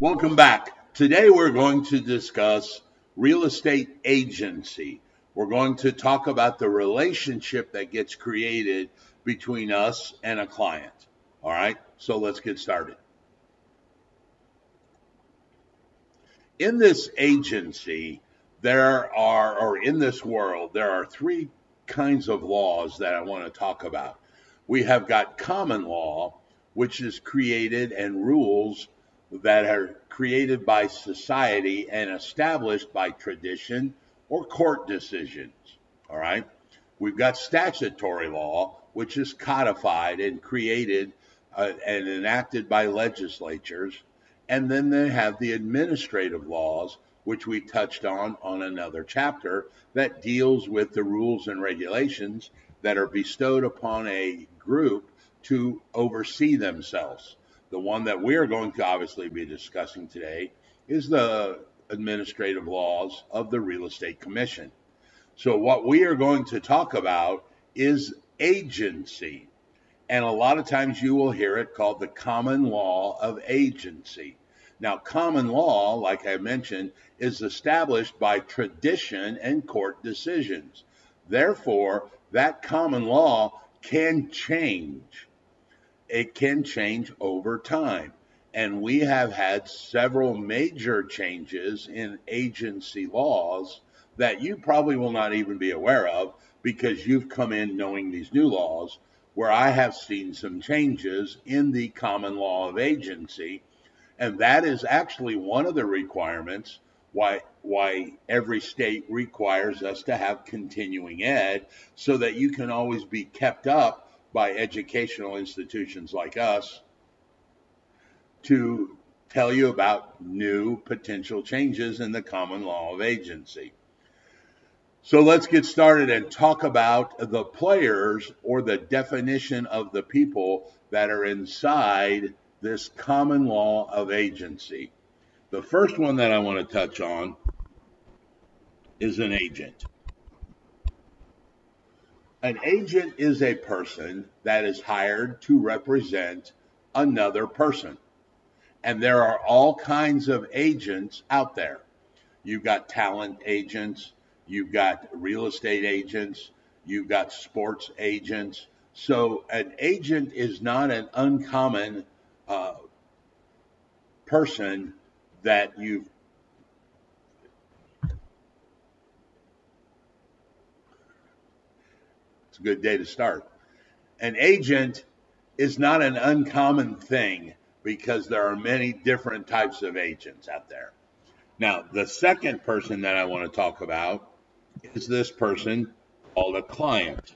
Welcome back. Today we're going to discuss real estate agency. We're going to talk about the relationship that gets created between us and a client. All right, so let's get started. In this agency, there are, or in this world, there are three kinds of laws that I want to talk about. We have got common law, which is created and rules that are created by society and established by tradition or court decisions. All right. We've got statutory law, which is codified and created uh, and enacted by legislatures. And then they have the administrative laws, which we touched on on another chapter, that deals with the rules and regulations that are bestowed upon a group to oversee themselves. The one that we're going to obviously be discussing today is the administrative laws of the Real Estate Commission. So, what we are going to talk about is agency. And a lot of times you will hear it called the common law of agency. Now, common law, like I mentioned, is established by tradition and court decisions. Therefore, that common law can change it can change over time. And we have had several major changes in agency laws that you probably will not even be aware of because you've come in knowing these new laws, where I have seen some changes in the common law of agency. And that is actually one of the requirements why why every state requires us to have continuing ed so that you can always be kept up by educational institutions like us to tell you about new potential changes in the common law of agency. So let's get started and talk about the players or the definition of the people that are inside this common law of agency. The first one that I want to touch on is an agent. An agent is a person that is hired to represent another person. And there are all kinds of agents out there. You've got talent agents, you've got real estate agents, you've got sports agents. So an agent is not an uncommon uh, person that you've a good day to start. An agent is not an uncommon thing because there are many different types of agents out there. Now, the second person that I want to talk about is this person called a client.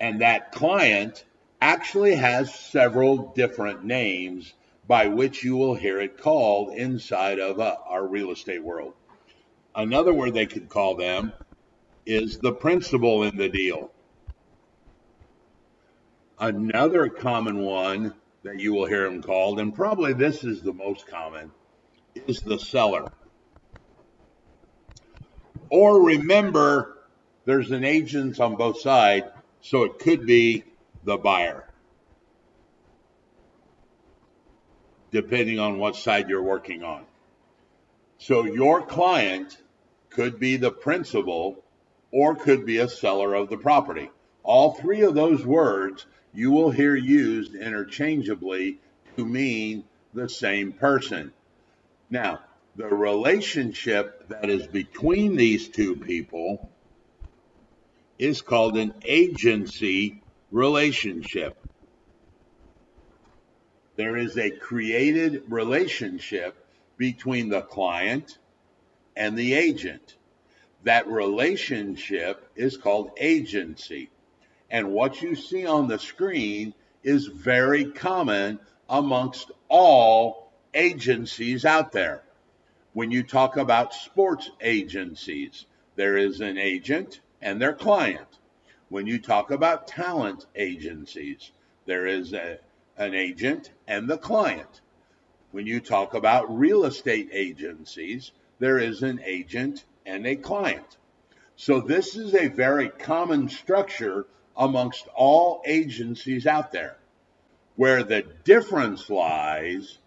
And that client actually has several different names by which you will hear it called inside of uh, our real estate world. Another word they could call them is the principal in the deal. Another common one that you will hear them called, and probably this is the most common, is the seller. Or remember, there's an agent on both sides, so it could be the buyer, depending on what side you're working on. So your client could be the principal or could be a seller of the property. All three of those words you will hear used interchangeably to mean the same person. Now, the relationship that is between these two people is called an agency relationship. There is a created relationship between the client and the agent. That relationship is called agency. And what you see on the screen is very common amongst all agencies out there. When you talk about sports agencies, there is an agent and their client. When you talk about talent agencies, there is a, an agent and the client. When you talk about real estate agencies, there is an agent and a client. So this is a very common structure amongst all agencies out there. Where the difference lies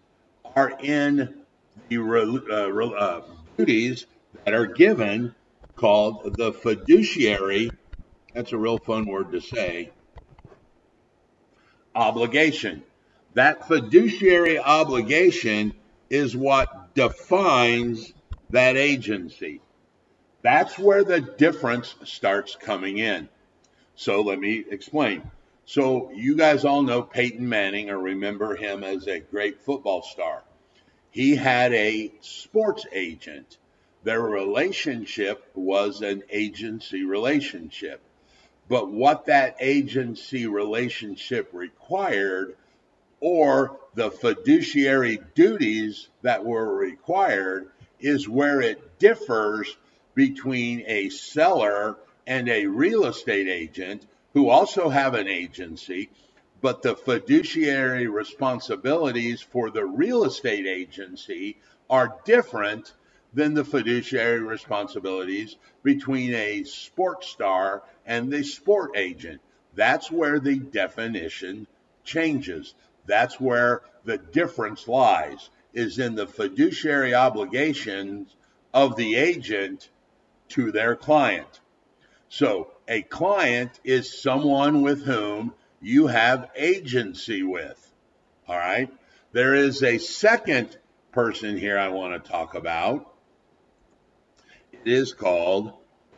are in the uh, uh, duties that are given called the fiduciary. That's a real fun word to say. Obligation. That fiduciary obligation is what defines that agency. That's where the difference starts coming in. So let me explain. So you guys all know Peyton Manning or remember him as a great football star. He had a sports agent. Their relationship was an agency relationship. But what that agency relationship required or the fiduciary duties that were required is where it differs between a seller and a real estate agent who also have an agency, but the fiduciary responsibilities for the real estate agency are different than the fiduciary responsibilities between a sports star and the sport agent. That's where the definition changes. That's where the difference lies, is in the fiduciary obligations of the agent to their client. So a client is someone with whom you have agency with. All right. There is a second person here I want to talk about. It is called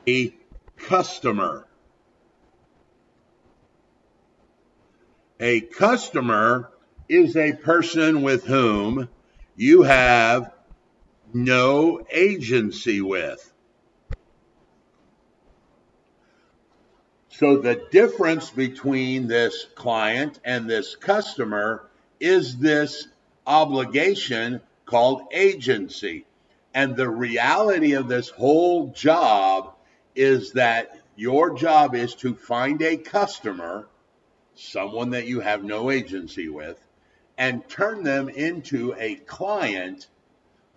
a customer. A customer is a person with whom you have no agency with. So the difference between this client and this customer is this obligation called agency. And the reality of this whole job is that your job is to find a customer, someone that you have no agency with, and turn them into a client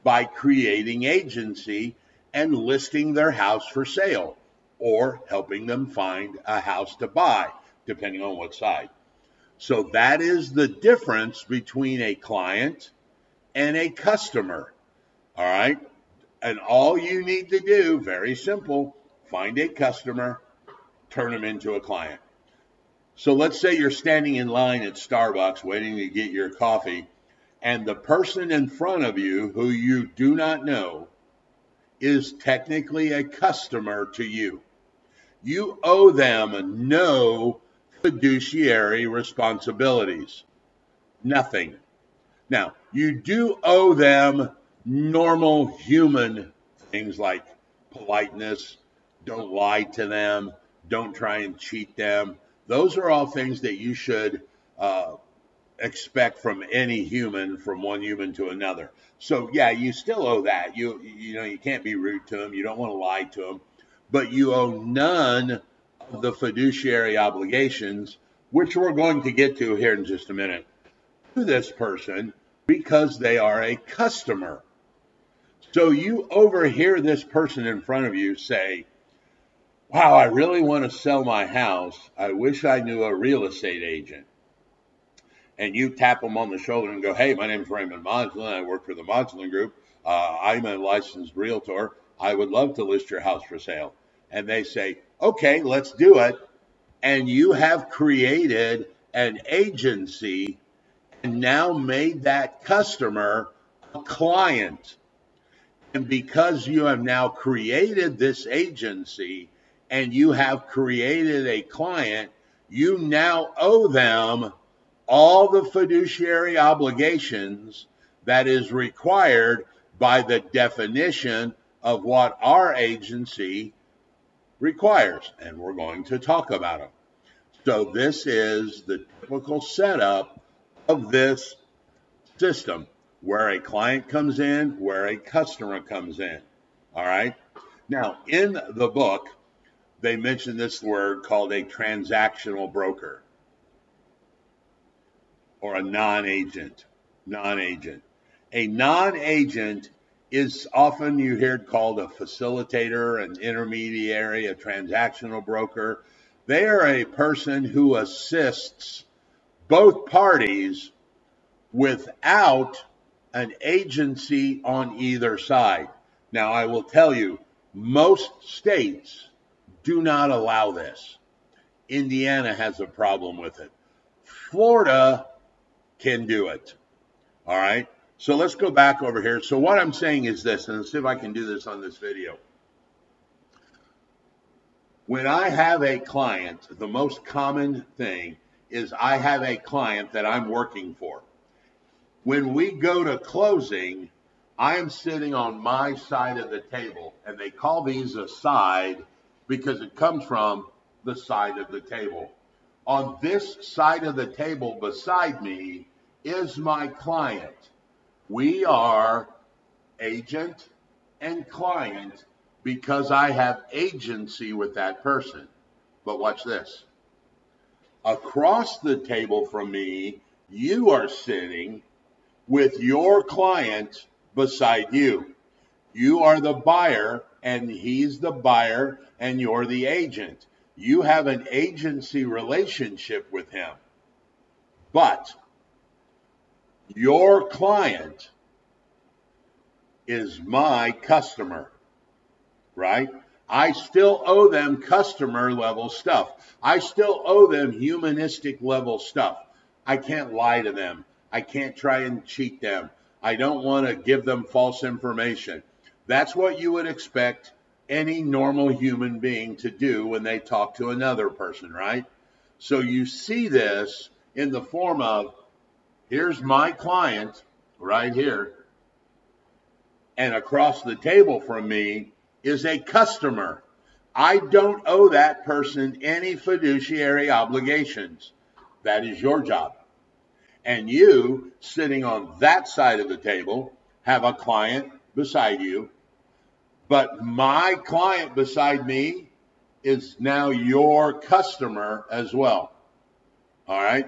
by creating agency and listing their house for sale or helping them find a house to buy, depending on what side. So that is the difference between a client and a customer. All right. And all you need to do, very simple, find a customer, turn them into a client. So let's say you're standing in line at Starbucks waiting to get your coffee, and the person in front of you who you do not know is technically a customer to you you owe them no fiduciary responsibilities. Nothing. Now, you do owe them normal human things like politeness, don't lie to them, don't try and cheat them. Those are all things that you should uh, expect from any human, from one human to another. So yeah, you still owe that. You you know you can't be rude to them. You don't want to lie to them but you owe none of the fiduciary obligations, which we're going to get to here in just a minute, to this person because they are a customer. So you overhear this person in front of you say, Wow, I really want to sell my house. I wish I knew a real estate agent. And you tap them on the shoulder and go, Hey, my name is Raymond Modulin. I work for the Modulin Group. Uh, I'm a licensed realtor. I would love to list your house for sale. And they say, okay, let's do it. And you have created an agency and now made that customer a client. And because you have now created this agency and you have created a client, you now owe them all the fiduciary obligations that is required by the definition of what our agency requires, and we're going to talk about them. So this is the typical setup of this system where a client comes in, where a customer comes in. All right. Now, in the book, they mention this word called a transactional broker or a non agent. Non agent. A non agent is often you hear it called a facilitator, an intermediary, a transactional broker. They are a person who assists both parties without an agency on either side. Now, I will tell you, most states do not allow this. Indiana has a problem with it. Florida can do it. All right. So let's go back over here. So what I'm saying is this, and let's see if I can do this on this video. When I have a client, the most common thing is I have a client that I'm working for. When we go to closing, I am sitting on my side of the table, and they call these a side because it comes from the side of the table. On this side of the table beside me is my client. We are agent and client because I have agency with that person. But watch this. Across the table from me, you are sitting with your client beside you. You are the buyer and he's the buyer and you're the agent. You have an agency relationship with him. But your client is my customer, right? I still owe them customer level stuff. I still owe them humanistic level stuff. I can't lie to them. I can't try and cheat them. I don't want to give them false information. That's what you would expect any normal human being to do when they talk to another person, right? So you see this in the form of here's my client right here, and across the table from me is a customer. I don't owe that person any fiduciary obligations. That is your job. And you, sitting on that side of the table, have a client beside you. But my client beside me is now your customer as well. All right.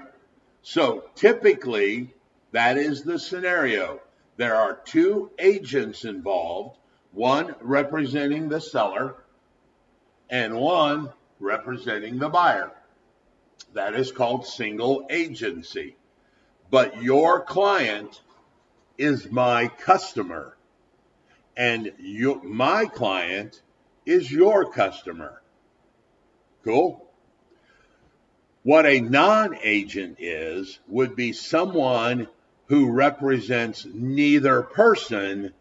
So typically, that is the scenario. There are two agents involved, one representing the seller and one representing the buyer. That is called single agency. But your client is my customer, and you, my client is your customer. Cool? What a non agent is would be someone who represents neither person,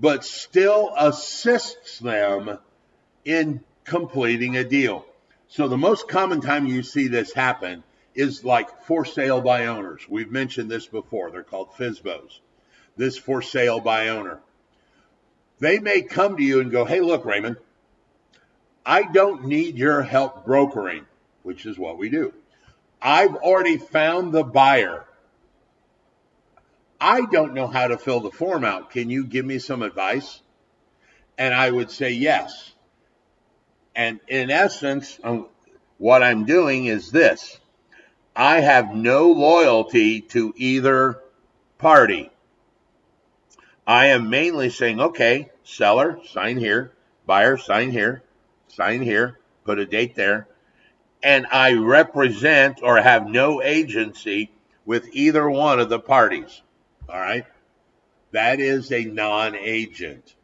but still assists them in completing a deal. So, the most common time you see this happen is like for sale by owners. We've mentioned this before. They're called FSBOs. This for sale by owner. They may come to you and go, Hey, look, Raymond, I don't need your help brokering which is what we do. I've already found the buyer. I don't know how to fill the form out. Can you give me some advice? And I would say yes. And in essence, um, what I'm doing is this I have no loyalty to either party. I am mainly saying, okay, seller, sign here, buyer, sign here, sign here, put a date there and I represent or have no agency with either one of the parties. All right. That is a non agent.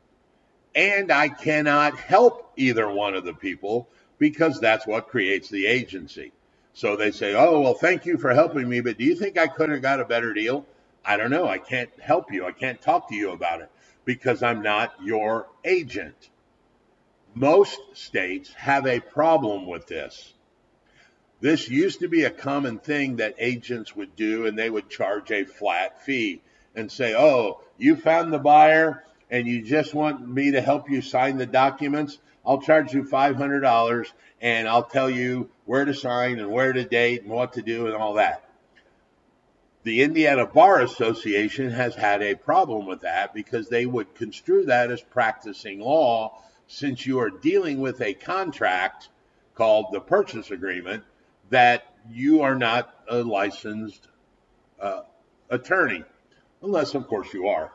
And I cannot help either one of the people because that's what creates the agency. So they say, Oh, well, thank you for helping me, but do you think I could have got a better deal? I don't know. I can't help you. I can't talk to you about it because I'm not your agent. Most states have a problem with this. This used to be a common thing that agents would do, and they would charge a flat fee and say, Oh, you found the buyer and you just want me to help you sign the documents. I'll charge you $500 and I'll tell you where to sign and where to date and what to do and all that. The Indiana Bar Association has had a problem with that because they would construe that as practicing law since you are dealing with a contract called the purchase agreement that you are not a licensed uh, attorney, unless, of course, you are.